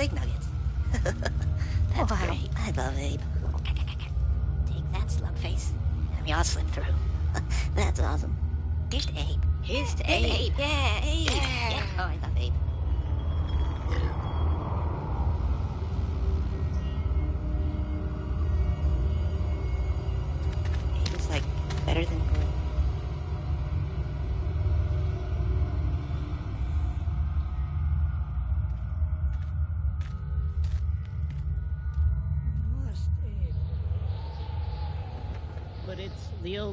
Leg nuggets. That's Wow. great. I love Abe. Take that, slugface. And we all slip through. That's awesome. Here's to Abe. Here's to Abe. Abe. Yeah, Abe. Yeah. Oh, I love. Abe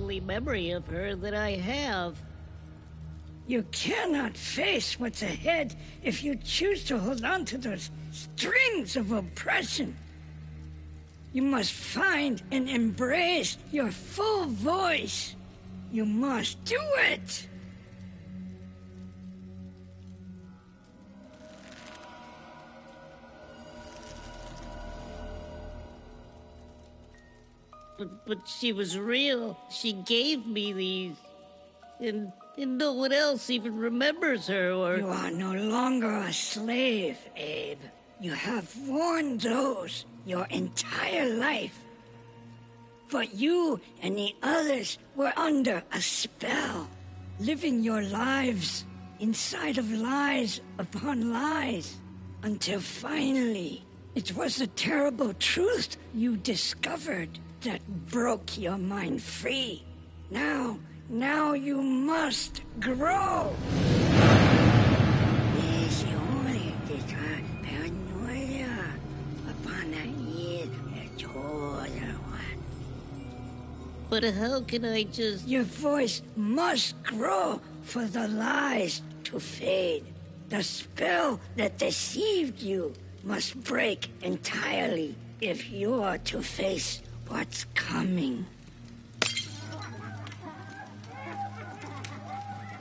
only memory of her that I have. You cannot face what's ahead if you choose to hold on to those strings of oppression. You must find and embrace your full voice. You must do it. But, but she was real. She gave me these. And, and no one else even remembers her or. You are no longer a slave, Abe. You have worn those your entire life. But you and the others were under a spell, living your lives inside of lies upon lies, until finally it was the terrible truth you discovered that broke your mind free. Now, now you must grow. But how can I just. Your voice must grow for the lies to fade. The spell that deceived you must break entirely if you're to face what's coming.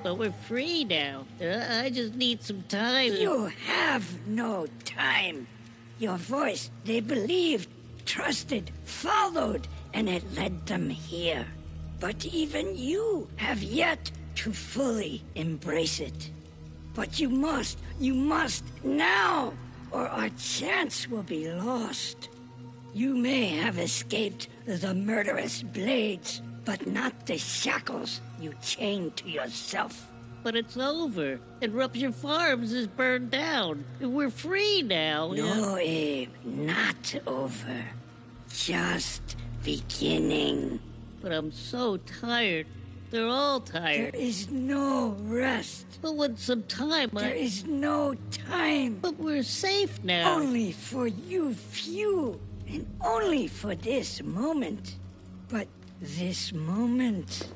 But we're free now. Uh, I just need some time. You have no time. Your voice, they believed, trusted, followed, and it led them here. But even you have yet to fully embrace it. But you must, you must now, or our chance will be lost. You may have escaped the murderous blades, but not the shackles you chained to yourself. But it's over, and Rupture Farms is burned down. We're free now. No, Abe, not over. Just beginning. But I'm so tired. They're all tired. There is no rest. But with some time, There I... is no time. But we're safe now. Only for you few, and only for this moment. But this moment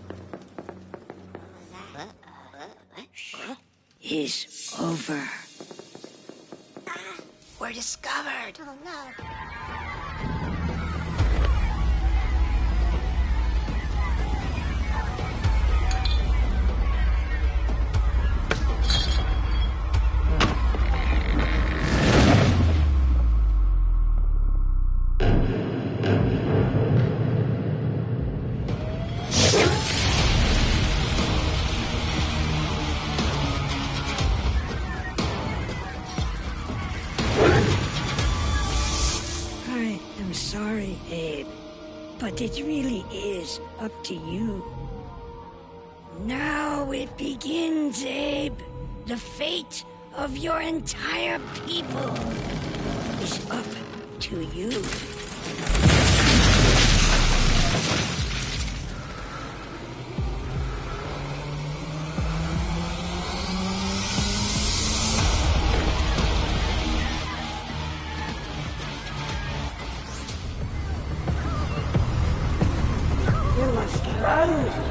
is over. We're discovered. Oh no. It really is up to you. Now it begins, Abe. The fate of your entire people is up to you. Must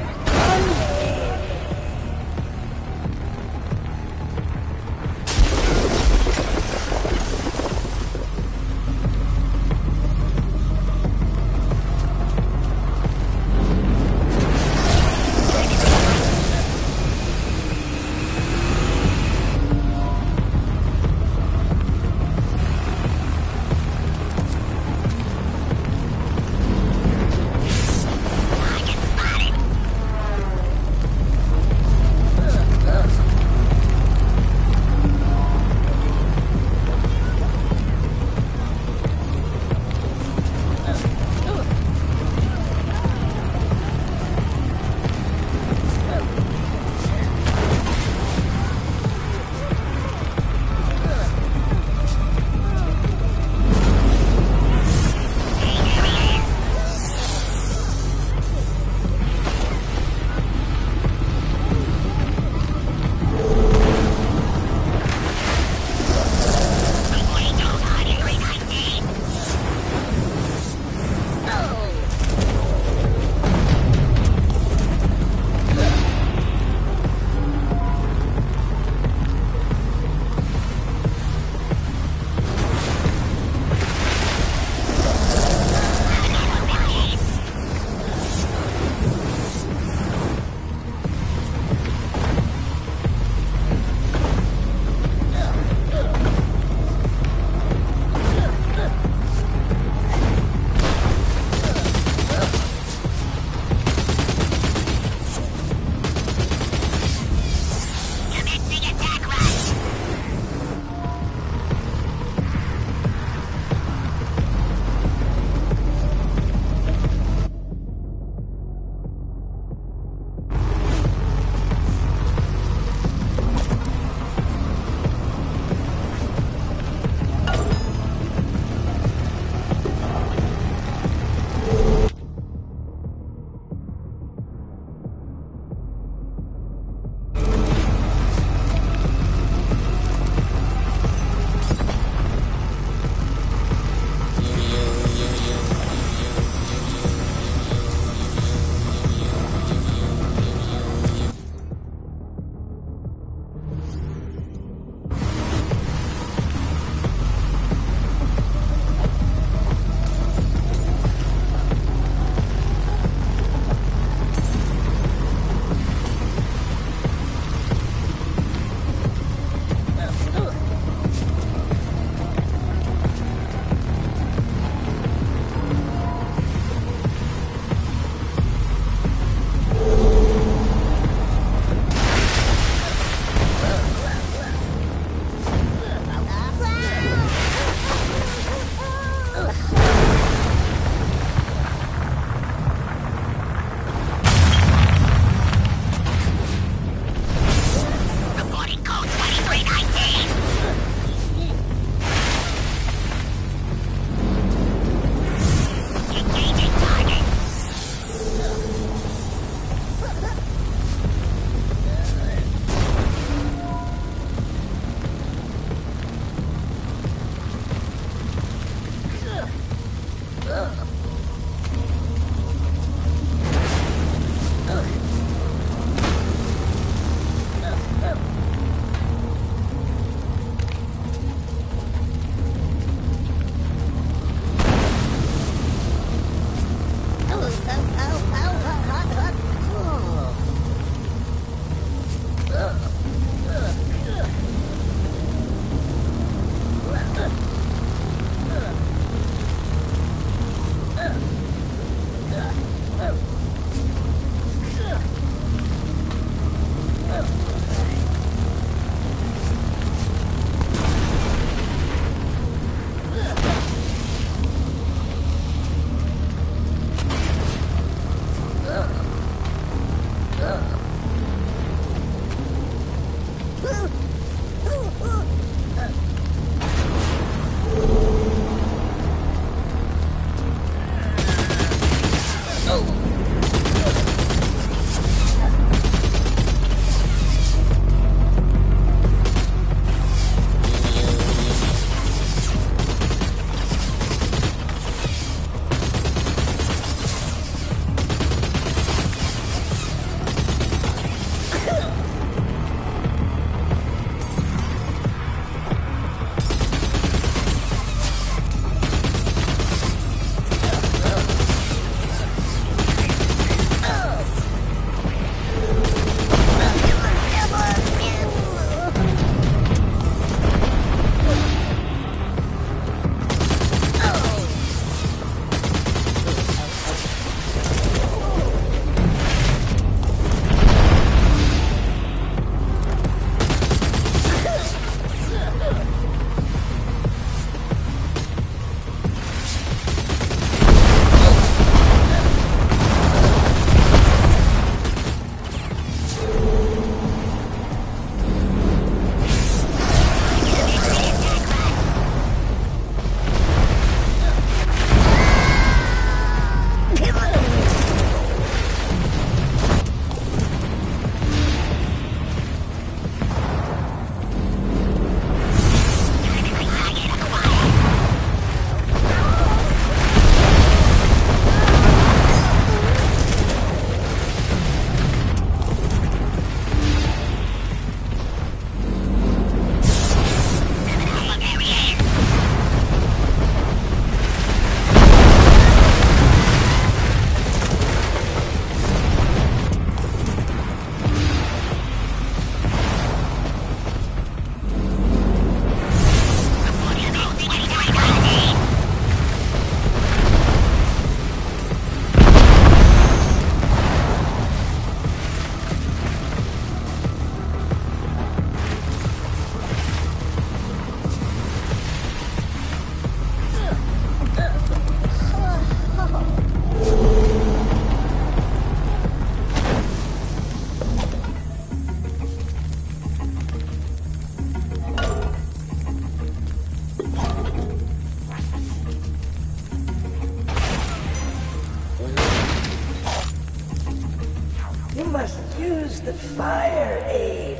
the fire, Abe.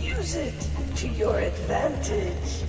Use it to your advantage.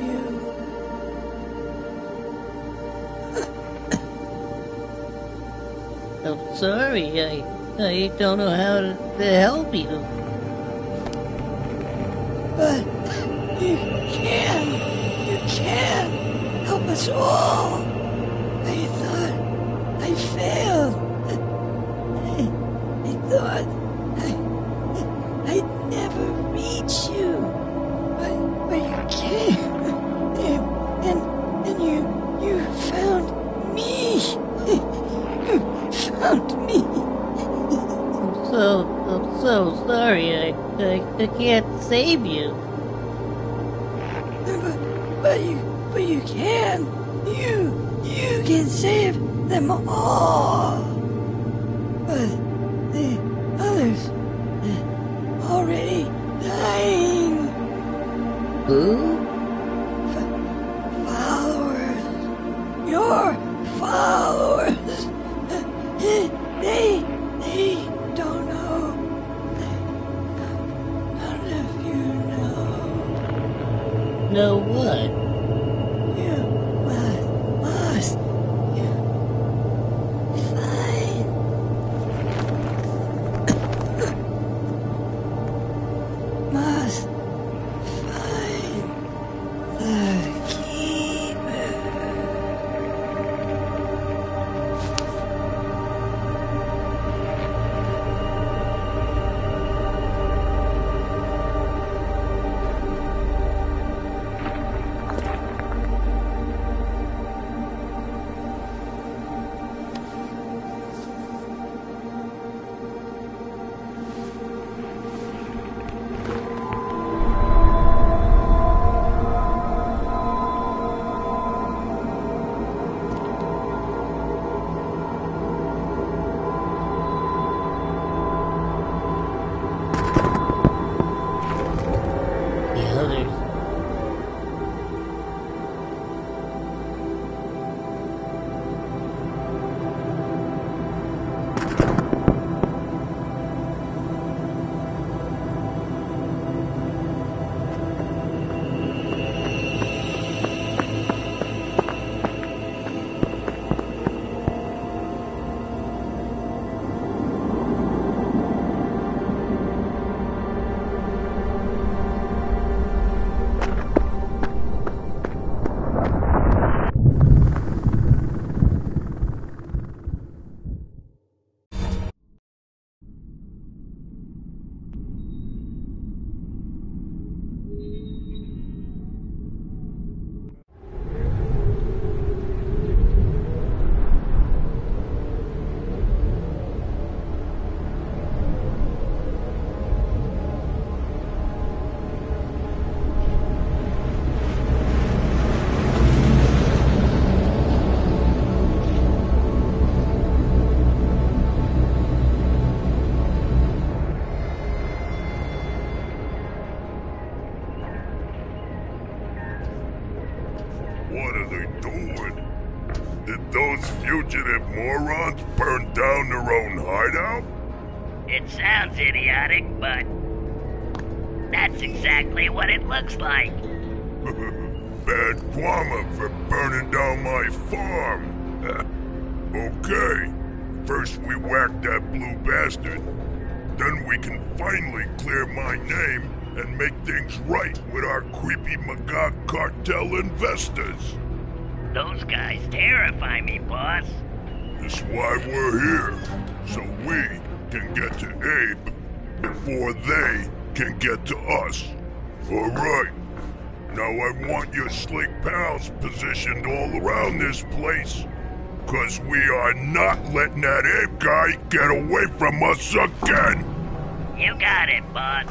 You. I'm sorry, I I don't know how to, to help you. But you can, you can help us all. I I, I can't save you. But, but you, but you can. You, you can save them all. But the others already dying. Who? Idiotic, but that's exactly what it looks like. Bad karma for burning down my farm. okay, first we whack that blue bastard. Then we can finally clear my name and make things right with our creepy Magog cartel investors. Those guys terrify me, boss. That's why we're here, so we can get to Abe before they can get to us. All right. Now I want your Slig pals positioned all around this place. Cause we are not letting that Abe guy get away from us again. You got it, boss.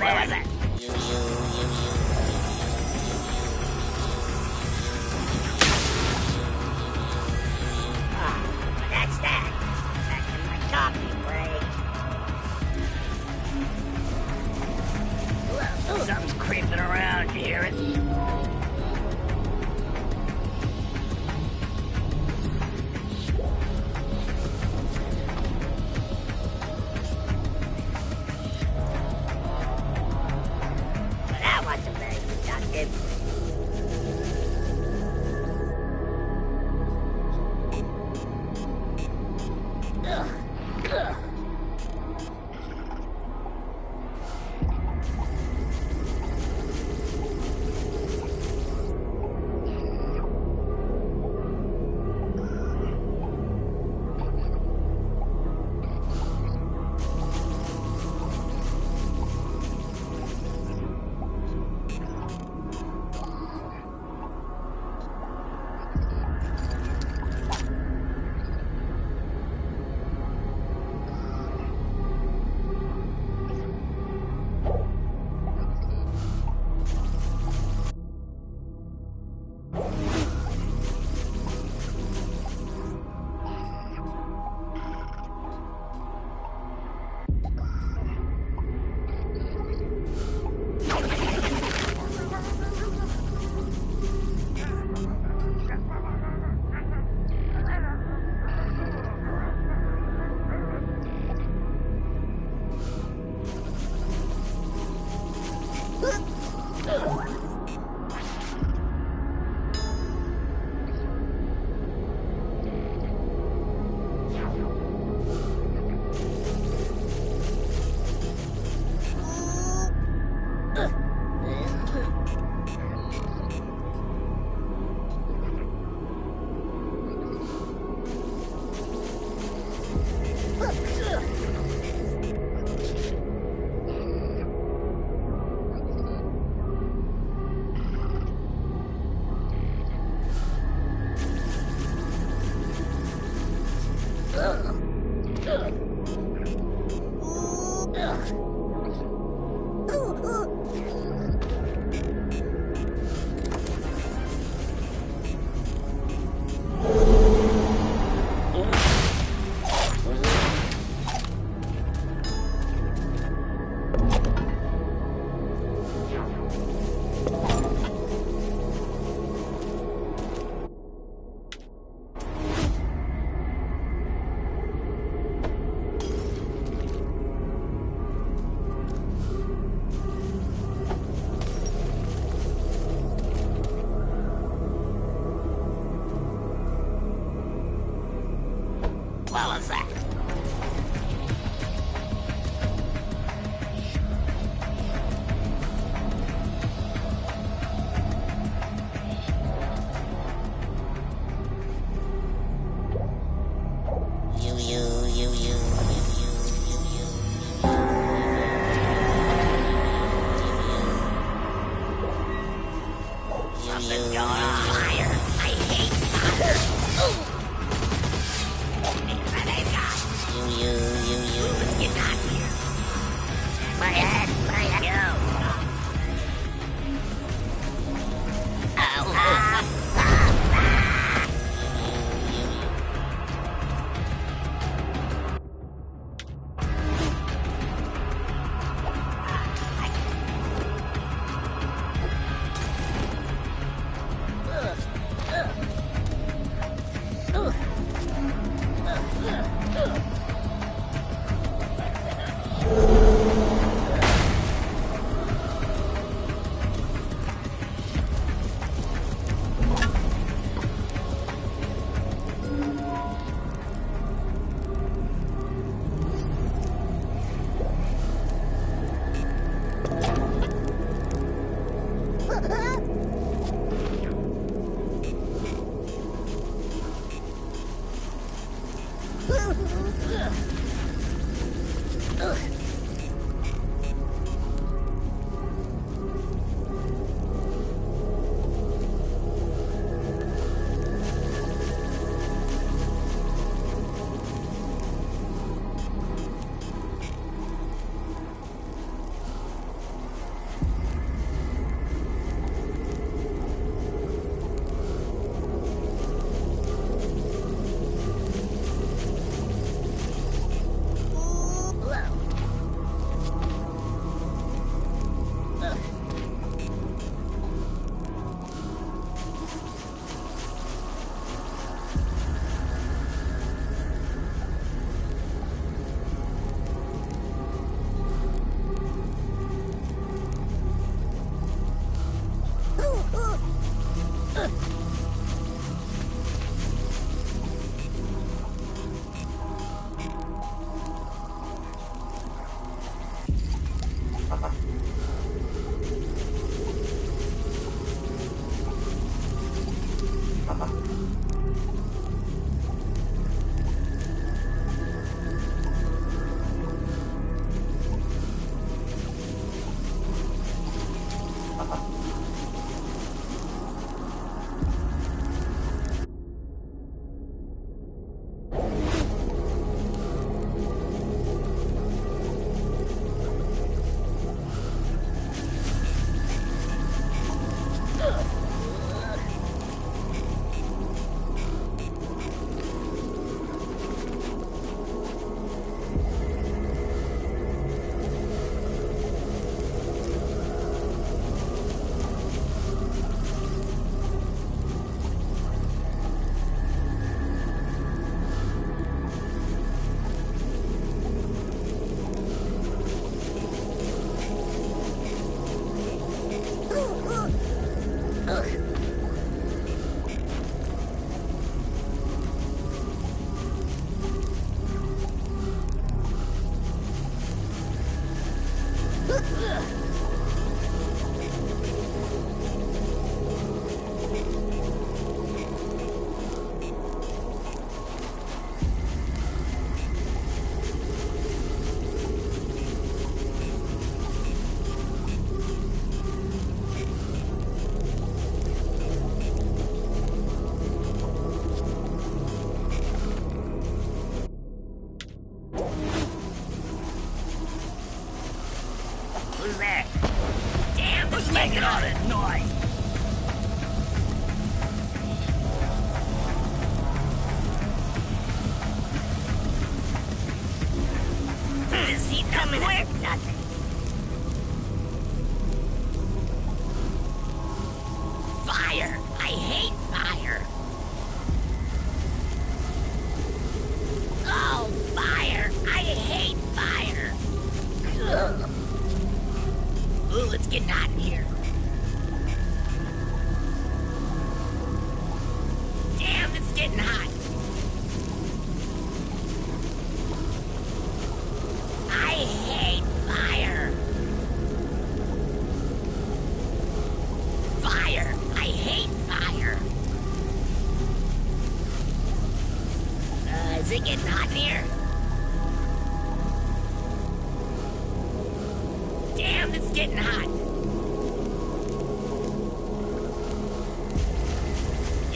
Where was it?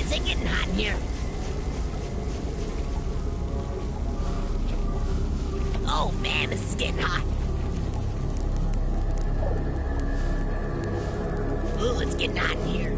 Is it getting hot in here? Oh man, this is getting hot. Ooh, it's getting hot in here.